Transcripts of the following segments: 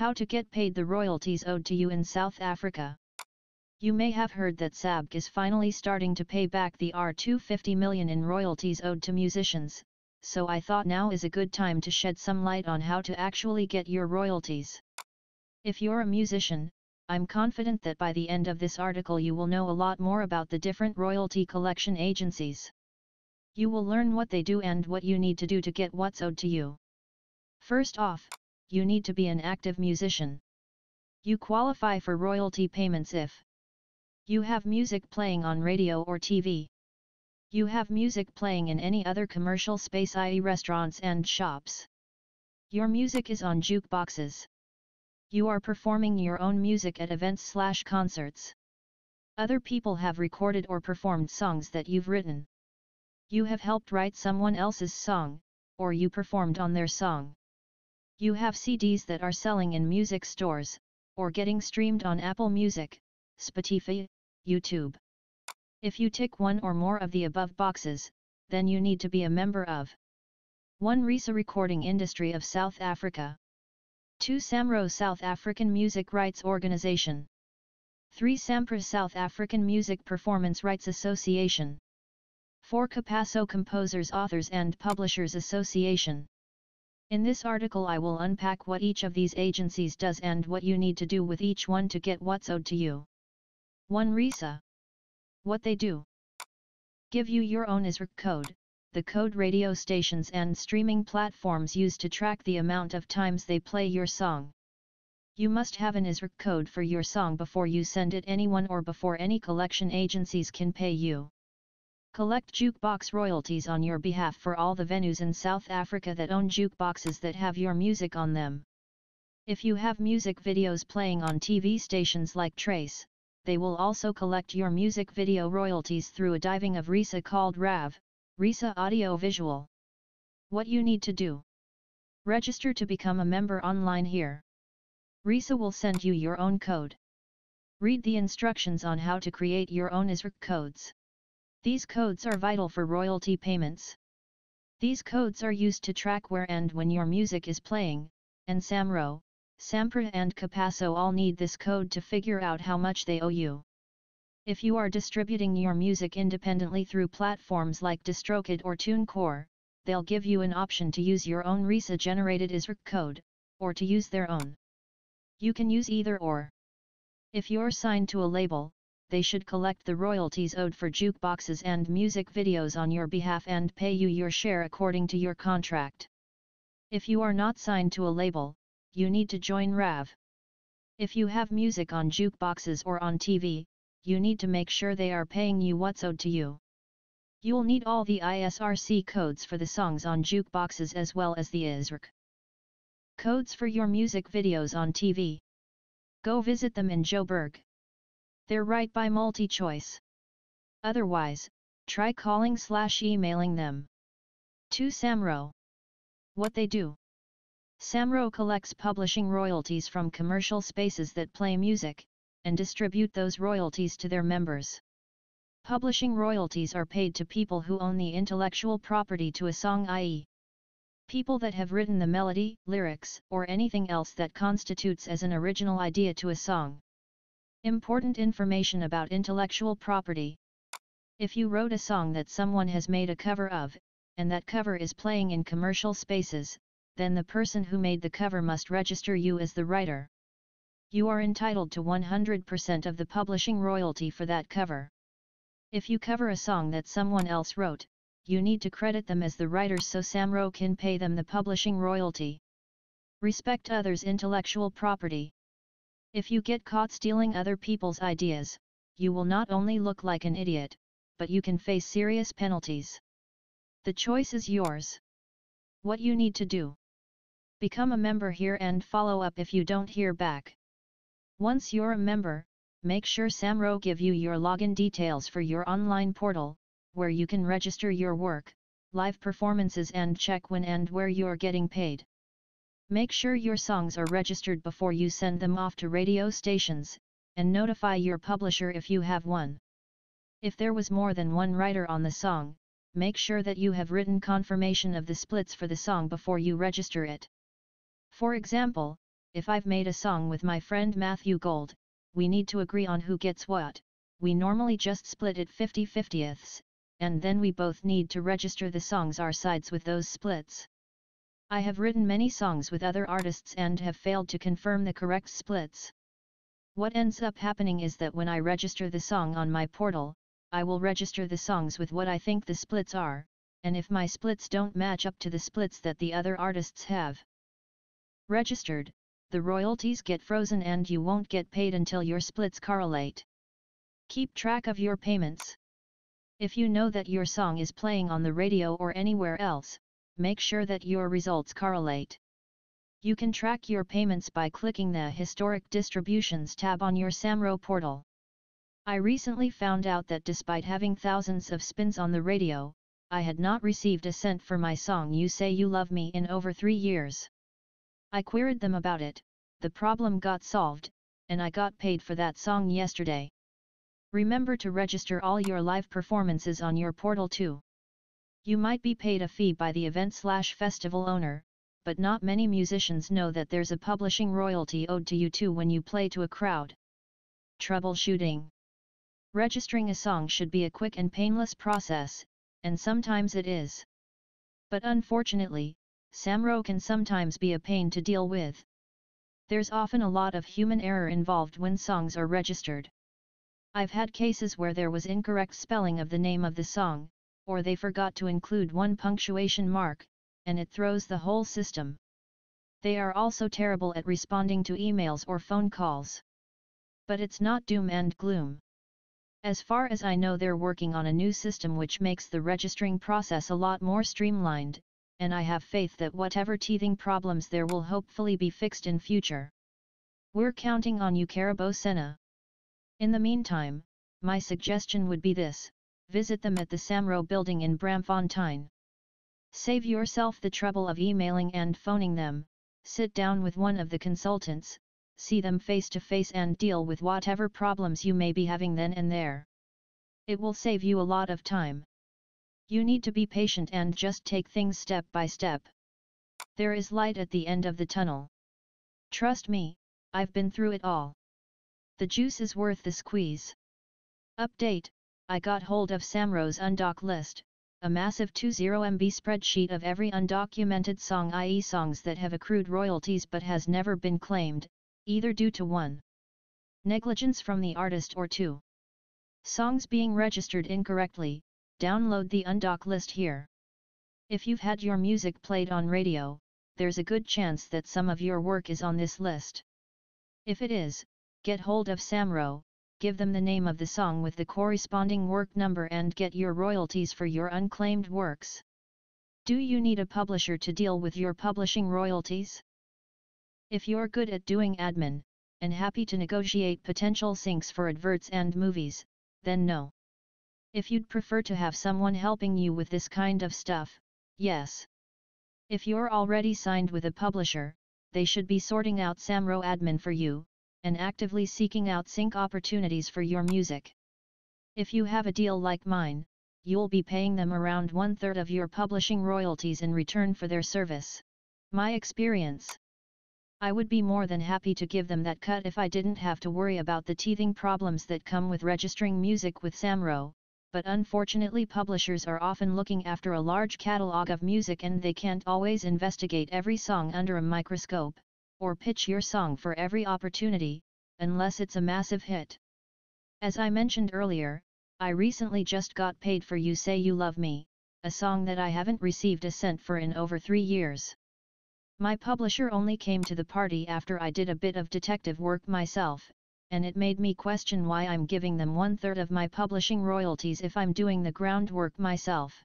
How to get paid the royalties owed to you in South Africa. You may have heard that SABC is finally starting to pay back the R250 million in royalties owed to musicians, so I thought now is a good time to shed some light on how to actually get your royalties. If you're a musician, I'm confident that by the end of this article you will know a lot more about the different royalty collection agencies. You will learn what they do and what you need to do to get what's owed to you. First off, you need to be an active musician. You qualify for royalty payments if you have music playing on radio or TV. You have music playing in any other commercial space i.e. restaurants and shops. Your music is on jukeboxes. You are performing your own music at events slash concerts. Other people have recorded or performed songs that you've written. You have helped write someone else's song, or you performed on their song. You have CDs that are selling in music stores, or getting streamed on Apple Music, Spotify, YouTube. If you tick one or more of the above boxes, then you need to be a member of 1. RISA Recording Industry of South Africa 2. SAMRO South African Music Rights Organization 3. SAMPRA South African Music Performance Rights Association 4. Capasso Composers Authors and Publishers Association In this article I will unpack what each of these agencies does and what you need to do with each one to get what's owed to you. 1. RISA What they do Give you your own ISRC code, the code radio stations and streaming platforms use to track the amount of times they play your song. You must have an ISRC code for your song before you send it anyone or before any collection agencies can pay you. Collect jukebox royalties on your behalf for all the venues in South Africa that own jukeboxes that have your music on them. If you have music videos playing on TV stations like Trace, they will also collect your music video royalties through a diving of RISA called RAV, RISA Audio Visual. What you need to do. Register to become a member online here. RISA will send you your own code. Read the instructions on how to create your own ISRC codes. These codes are vital for royalty payments. These codes are used to track where and when your music is playing, and SAMRO, SAMPRA and Capasso all need this code to figure out how much they owe you. If you are distributing your music independently through platforms like DistroKid or TuneCore, they'll give you an option to use your own RISA-generated ISRC code, or to use their own. You can use either or. If you're signed to a label, they should collect the royalties owed for jukeboxes and music videos on your behalf and pay you your share according to your contract. If you are not signed to a label, you need to join RAV. If you have music on jukeboxes or on TV, you need to make sure they are paying you what's owed to you. You'll need all the ISRC codes for the songs on jukeboxes as well as the ISRC codes for your music videos on TV. Go visit them in Joburg. They're right by MultiChoice. Otherwise, try calling slash emailing them. 2. Samro. What they do. Samro collects publishing royalties from commercial spaces that play music, and distribute those royalties to their members. Publishing royalties are paid to people who own the intellectual property to a song i.e. people that have written the melody, lyrics, or anything else that constitutes as an original idea to a song. Important information about intellectual property. If you wrote a song that someone has made a cover of, and that cover is playing in commercial spaces, then the person who made the cover must register you as the writer you are entitled to 100% of the publishing royalty for that cover. If you cover a song that someone else wrote, you need to credit them as the writers so Samro can pay them the publishing royalty. Respect others' intellectual property. If you get caught stealing other people's ideas, you will not only look like an idiot, but you can face serious penalties. The choice is yours. What you need to do. Become a member here and follow up if you don't hear back. Once you're a member, make sure Samro give you your login details for your online portal, where you can register your work, live performances and check when and where you're getting paid. Make sure your songs are registered before you send them off to radio stations, and notify your publisher if you have one. If there was more than one writer on the song, make sure that you have written confirmation of the splits for the song before you register it. For example, if I've made a song with my friend Matthew Gold, we need to agree on who gets what, we normally just split it 50-50ths, and then we both need to register the songs our sides with those splits. I have written many songs with other artists and have failed to confirm the correct splits. What ends up happening is that when I register the song on my portal, I will register the songs with what I think the splits are, and if my splits don't match up to the splits that the other artists have registered, the royalties get frozen and you won't get paid until your splits correlate. Keep track of your payments. If you know that your song is playing on the radio or anywhere else, make sure that your results correlate. You can track your payments by clicking the Historic Distributions tab on your Samro portal. I recently found out that despite having thousands of spins on the radio, I had not received a cent for my song You Say You Love Me in over three years. I queried them about it, the problem got solved, and I got paid for that song yesterday. Remember to register all your live performances on your portal too. You might be paid a fee by the event slash festival owner, but not many musicians know that there's a publishing royalty owed to you too when you play to a crowd. Troubleshooting Registering a song should be a quick and painless process, and sometimes it is. But unfortunately, Samro can sometimes be a pain to deal with. There's often a lot of human error involved when songs are registered. I've had cases where there was incorrect spelling of the name of the song, or they forgot to include one punctuation mark, and it throws the whole system. They are also terrible at responding to emails or phone calls. But it's not doom and gloom. As far as I know they're working on a new system which makes the registering process a lot more streamlined, and I have faith that whatever teething problems there will hopefully be fixed in future. We're counting on you Carabo Senna. In the meantime, my suggestion would be this, visit them at the Samro building in Braamfontein. Save yourself the trouble of emailing and phoning them, sit down with one of the consultants, see them face to face and deal with whatever problems you may be having then and there. It will save you a lot of time. You need to be patient and just take things step by step. There is light at the end of the tunnel. Trust me, I've been through it all. The juice is worth the squeeze. Update, I got hold of Samro's undoc list, a massive 20 MB spreadsheet of every undocumented song i.e. songs that have accrued royalties but has never been claimed, either due to 1. Negligence from the artist or 2. Songs being registered incorrectly, download the undoc list here. If you've had your music played on radio, there's a good chance that some of your work is on this list. If it is, get hold of Samro, give them the name of the song with the corresponding work number and get your royalties for your unclaimed works. Do you need a publisher to deal with your publishing royalties? If you're good at doing admin, and happy to negotiate potential syncs for adverts and movies, then no. If you'd prefer to have someone helping you with this kind of stuff, yes. If you're already signed with a publisher, they should be sorting out Samro admin for you, and actively seeking out sync opportunities for your music. If you have a deal like mine, you'll be paying them around one third of your publishing royalties in return for their service. My experience. I would be more than happy to give them that cut if I didn't have to worry about the teething problems that come with registering music with Samro, but unfortunately publishers are often looking after a large catalog of music and they can't always investigate every song under a microscope, or pitch your song for every opportunity, unless it's a massive hit. As I mentioned earlier, I recently just got paid for You Say You Love Me, a song that I haven't received a cent for in over three years. My publisher only came to the party after I did a bit of detective work myself, and it made me question why I'm giving them one third of my publishing royalties if I'm doing the groundwork myself.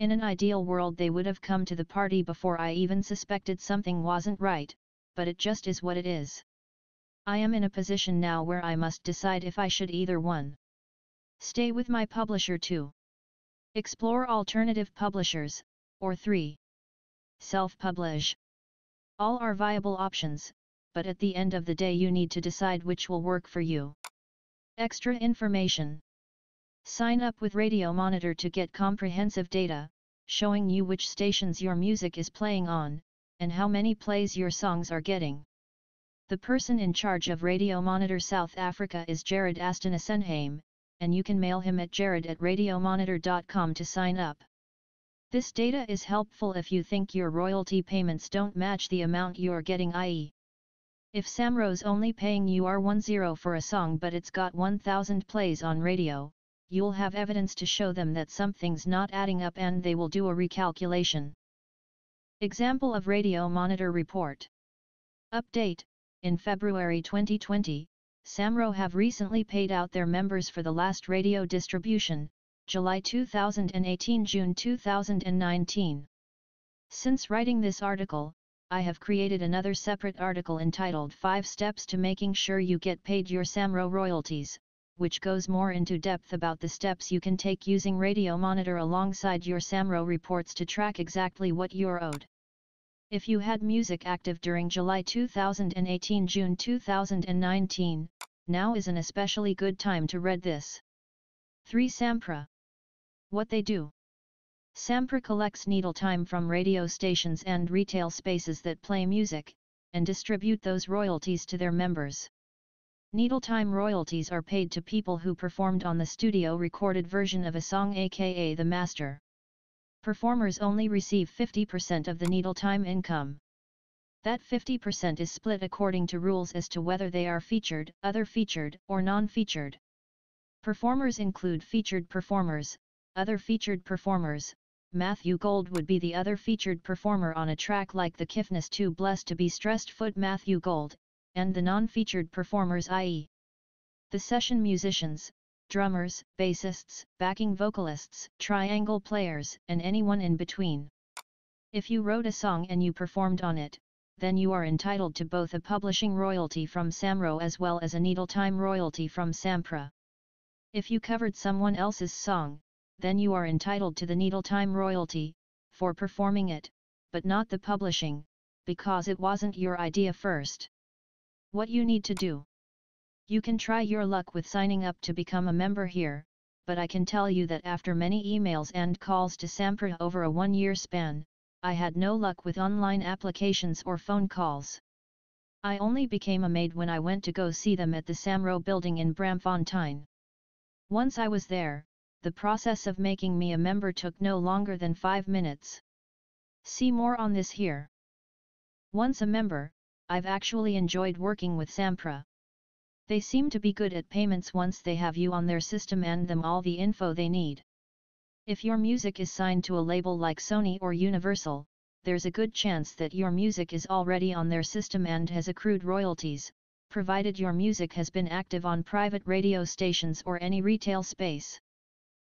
In an ideal world they would have come to the party before I even suspected something wasn't right, but it just is what it is. I am in a position now where I must decide if I should either 1. Stay with my publisher 2. Explore alternative publishers, or 3. Self-publish. All are viable options, but at the end of the day you need to decide which will work for you. Extra information. Sign up with Radio Monitor to get comprehensive data, showing you which stations your music is playing on, and how many plays your songs are getting. The person in charge of Radio Monitor South Africa is Jared Aston Asenheim, and you can mail him at jared at radiomonitor.com to sign up. This data is helpful if you think your royalty payments don't match the amount you're getting i.e. If Samro's only paying you R10 for a song but it's got 1000 plays on radio, you'll have evidence to show them that something's not adding up and they will do a recalculation. Example of Radio Monitor Report Update In February 2020, Samro have recently paid out their members for the last radio distribution, July 2018 June 2019. Since writing this article, I have created another separate article entitled 5 Steps to Making Sure You Get Paid Your Samro Royalties, which goes more into depth about the steps you can take using Radio Monitor alongside your Samro reports to track exactly what you're owed. If you had music active during July 2018 June 2019, now is an especially good time to read this. 3. Sampra what they do. Sampra collects needle time from radio stations and retail spaces that play music, and distribute those royalties to their members. Needle time royalties are paid to people who performed on the studio recorded version of a song aka the master. Performers only receive 50% of the needle time income. That 50% is split according to rules as to whether they are featured, other featured, or non-featured. Performers include featured performers, other featured performers, Matthew Gold would be the other featured performer on a track like The Kiffness Too Blessed to be Stressed Foot Matthew Gold, and the non-featured performers i.e. the session musicians, drummers, bassists, backing vocalists, triangle players, and anyone in between. If you wrote a song and you performed on it, then you are entitled to both a publishing royalty from Samro as well as a needle time royalty from Sampra. If you covered someone else's song, then you are entitled to the needle time royalty, for performing it, but not the publishing, because it wasn't your idea first. What you need to do? You can try your luck with signing up to become a member here, but I can tell you that after many emails and calls to Sampra over a one-year span, I had no luck with online applications or phone calls. I only became a maid when I went to go see them at the Samro building in Braamfontein. Once I was there, the process of making me a member took no longer than 5 minutes. See more on this here. Once a member, I've actually enjoyed working with Sampra. They seem to be good at payments once they have you on their system and them all the info they need. If your music is signed to a label like Sony or Universal, there's a good chance that your music is already on their system and has accrued royalties, provided your music has been active on private radio stations or any retail space.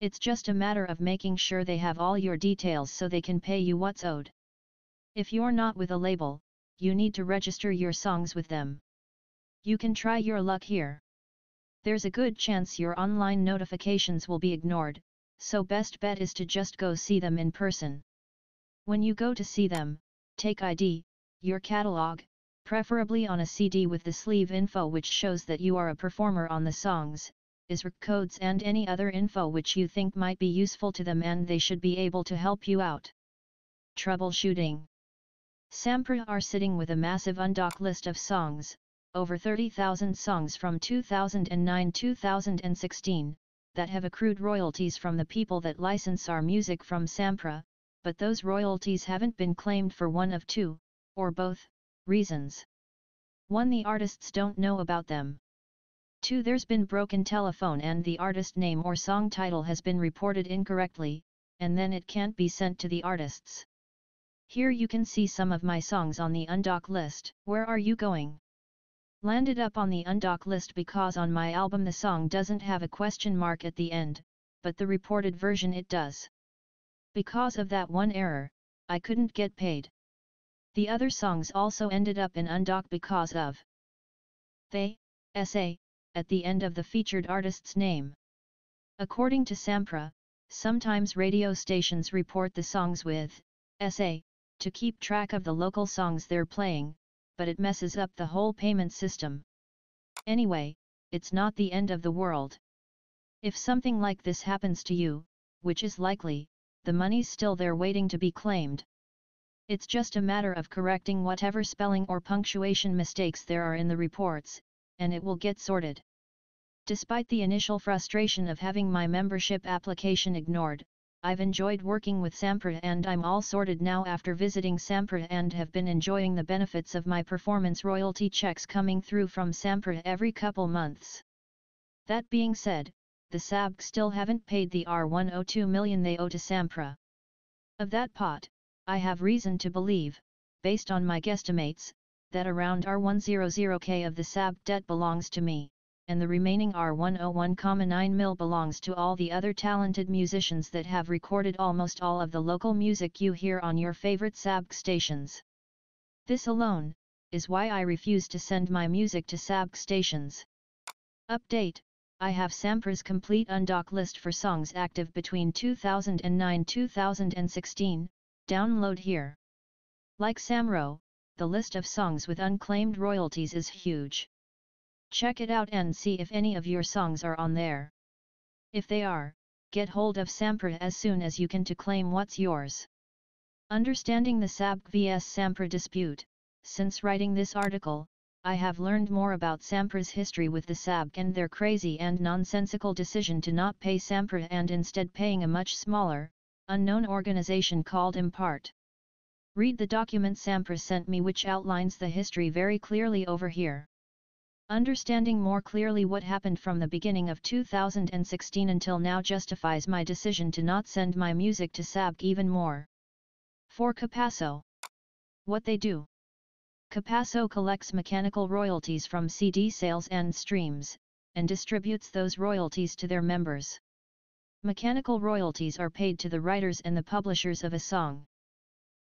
It's just a matter of making sure they have all your details so they can pay you what's owed. If you're not with a label, you need to register your songs with them. You can try your luck here. There's a good chance your online notifications will be ignored, so best bet is to just go see them in person. When you go to see them, take ID, your catalog, preferably on a CD with the sleeve info which shows that you are a performer on the songs, ISR codes and any other info which you think might be useful to them and they should be able to help you out. Troubleshooting Sampra are sitting with a massive undoc list of songs, over 30,000 songs from 2009-2016, that have accrued royalties from the people that license our music from Sampra, but those royalties haven't been claimed for one of two, or both, reasons. 1. The artists don't know about them. 2. There's been broken telephone and the artist name or song title has been reported incorrectly, and then it can't be sent to the artists. Here you can see some of my songs on the undoc list. Where are you going? Landed up on the undoc list because on my album the song doesn't have a question mark at the end, but the reported version it does. Because of that one error, I couldn't get paid. The other songs also ended up in undoc because of they, SA, at the end of the featured artist's name. According to Sampra, sometimes radio stations report the songs with SA to keep track of the local songs they're playing, but it messes up the whole payment system. Anyway, it's not the end of the world. If something like this happens to you, which is likely, the money's still there waiting to be claimed. It's just a matter of correcting whatever spelling or punctuation mistakes there are in the reports, and it will get sorted. Despite the initial frustration of having my membership application ignored, I've enjoyed working with Sampra and I'm all sorted now after visiting Sampra and have been enjoying the benefits of my performance royalty checks coming through from Sampra every couple months. That being said, the SABC still haven't paid the R102 million they owe to Sampra. Of that pot, I have reason to believe, based on my guesstimates, that around R100k of the SAB debt belongs to me and the remaining R101,9 mil belongs to all the other talented musicians that have recorded almost all of the local music you hear on your favorite SABC stations. This alone, is why I refuse to send my music to SABC stations. Update, I have Sampra's complete undoc list for songs active between 2009-2016, download here. Like Samro, the list of songs with unclaimed royalties is huge. Check it out and see if any of your songs are on there. If they are, get hold of Sampra as soon as you can to claim what's yours. Understanding the SABC vs Sampra dispute, since writing this article, I have learned more about Sampra's history with the SABC and their crazy and nonsensical decision to not pay Sampra and instead paying a much smaller, unknown organization called Impart. Read the document Sampra sent me which outlines the history very clearly over here. Understanding more clearly what happened from the beginning of 2016 until now justifies my decision to not send my music to SABC even more. For Capasso. What they do. Capasso collects mechanical royalties from CD sales and streams, and distributes those royalties to their members. Mechanical royalties are paid to the writers and the publishers of a song.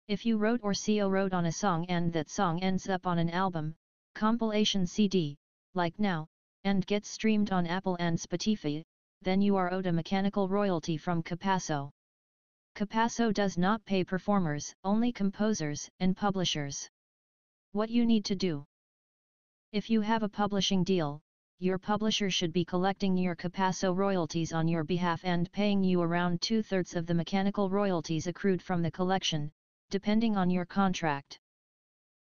If you wrote or CO wrote on a song and that song ends up on an album, compilation CD, like now, and gets streamed on Apple and Spotify, then you are owed a mechanical royalty from Capasso. Capasso does not pay performers, only composers and publishers. What you need to do. If you have a publishing deal, your publisher should be collecting your Capasso royalties on your behalf and paying you around two-thirds of the mechanical royalties accrued from the collection, depending on your contract.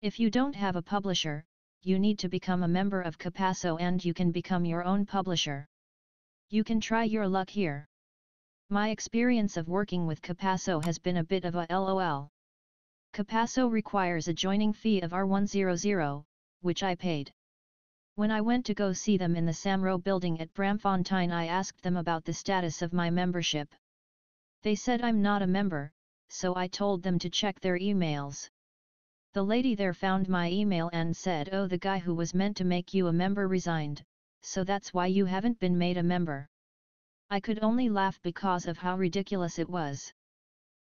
If you don't have a publisher, you need to become a member of Capasso and you can become your own publisher. You can try your luck here. My experience of working with Capasso has been a bit of a LOL. Capasso requires a joining fee of R100, which I paid. When I went to go see them in the Samro building at Braamfontein I asked them about the status of my membership. They said I'm not a member, so I told them to check their emails. The lady there found my email and said oh the guy who was meant to make you a member resigned, so that's why you haven't been made a member. I could only laugh because of how ridiculous it was.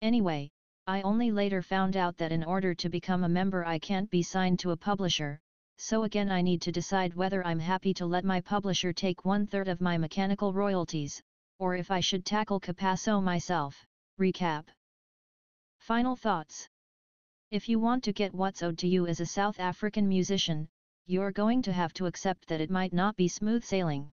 Anyway, I only later found out that in order to become a member I can't be signed to a publisher, so again I need to decide whether I'm happy to let my publisher take one third of my mechanical royalties, or if I should tackle Capasso myself. Recap Final thoughts if you want to get what's owed to you as a South African musician, you're going to have to accept that it might not be smooth sailing.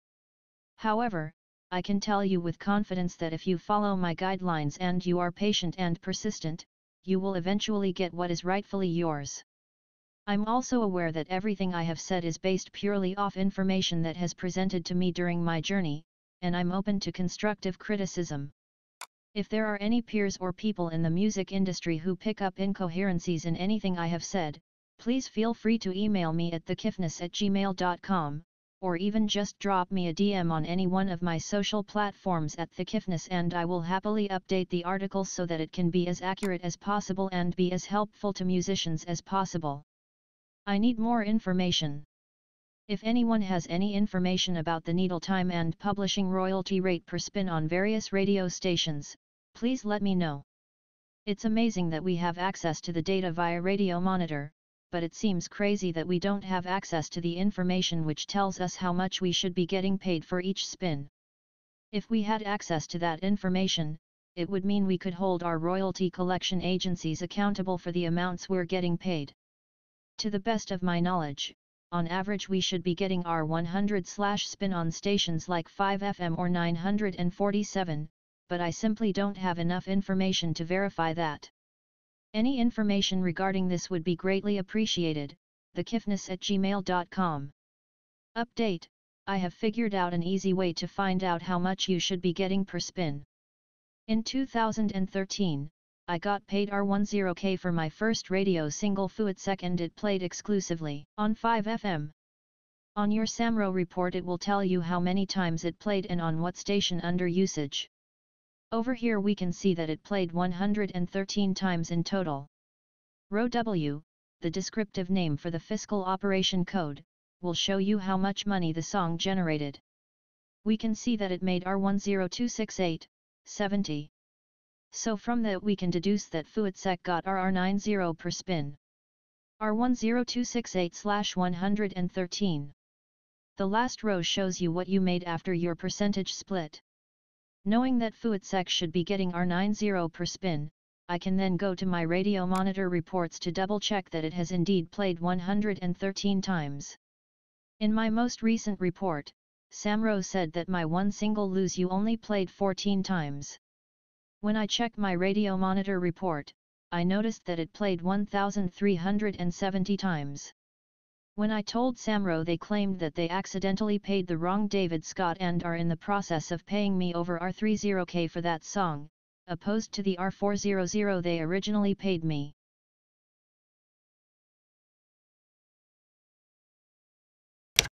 However, I can tell you with confidence that if you follow my guidelines and you are patient and persistent, you will eventually get what is rightfully yours. I'm also aware that everything I have said is based purely off information that has presented to me during my journey, and I'm open to constructive criticism. If there are any peers or people in the music industry who pick up incoherencies in anything I have said, please feel free to email me at thekiffness at gmail.com, or even just drop me a DM on any one of my social platforms at thekiffness and I will happily update the article so that it can be as accurate as possible and be as helpful to musicians as possible. I need more information. If anyone has any information about the needle time and publishing royalty rate per spin on various radio stations, Please let me know. It's amazing that we have access to the data via radio monitor, but it seems crazy that we don't have access to the information which tells us how much we should be getting paid for each spin. If we had access to that information, it would mean we could hold our royalty collection agencies accountable for the amounts we're getting paid. To the best of my knowledge, on average we should be getting our 100 slash spin on stations like 5FM or 947, but I simply don't have enough information to verify that. Any information regarding this would be greatly appreciated, thekiffness at gmail.com. Update, I have figured out an easy way to find out how much you should be getting per spin. In 2013, I got paid R10K for my first radio single Fuetsek and it played exclusively on 5FM. On your Samro report it will tell you how many times it played and on what station under usage. Over here we can see that it played 113 times in total. Row W, the descriptive name for the fiscal operation code, will show you how much money the song generated. We can see that it made R10268, 70. So from that we can deduce that Fuetsek got RR90 per spin. R10268-113. The last row shows you what you made after your percentage split. Knowing that Fuetsek should be getting R90 per spin, I can then go to my radio monitor reports to double check that it has indeed played 113 times. In my most recent report, Samro said that my one single lose you only played 14 times. When I checked my radio monitor report, I noticed that it played 1,370 times. When I told Samro they claimed that they accidentally paid the wrong David Scott and are in the process of paying me over R30K for that song, opposed to the R400 they originally paid me.